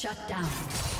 Shut down.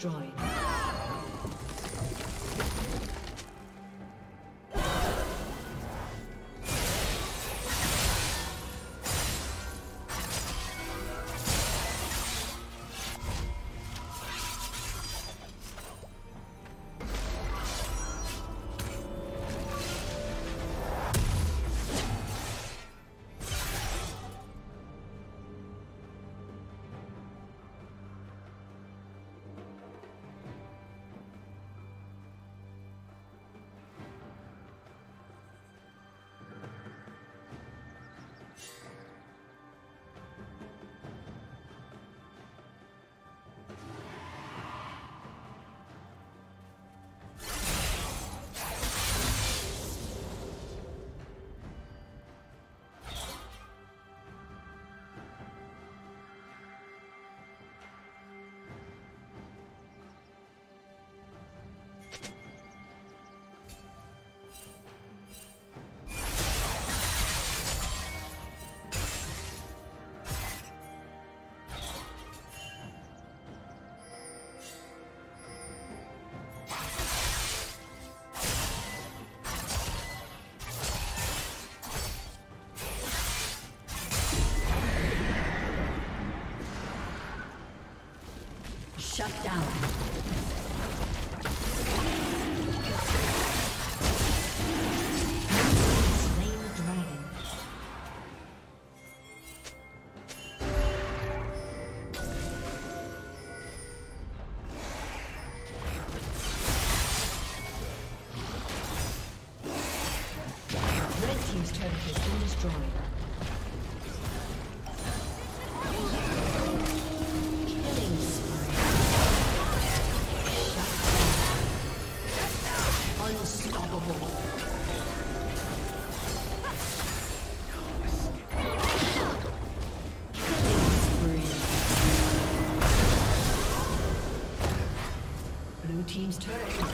Destroyed. Shut down.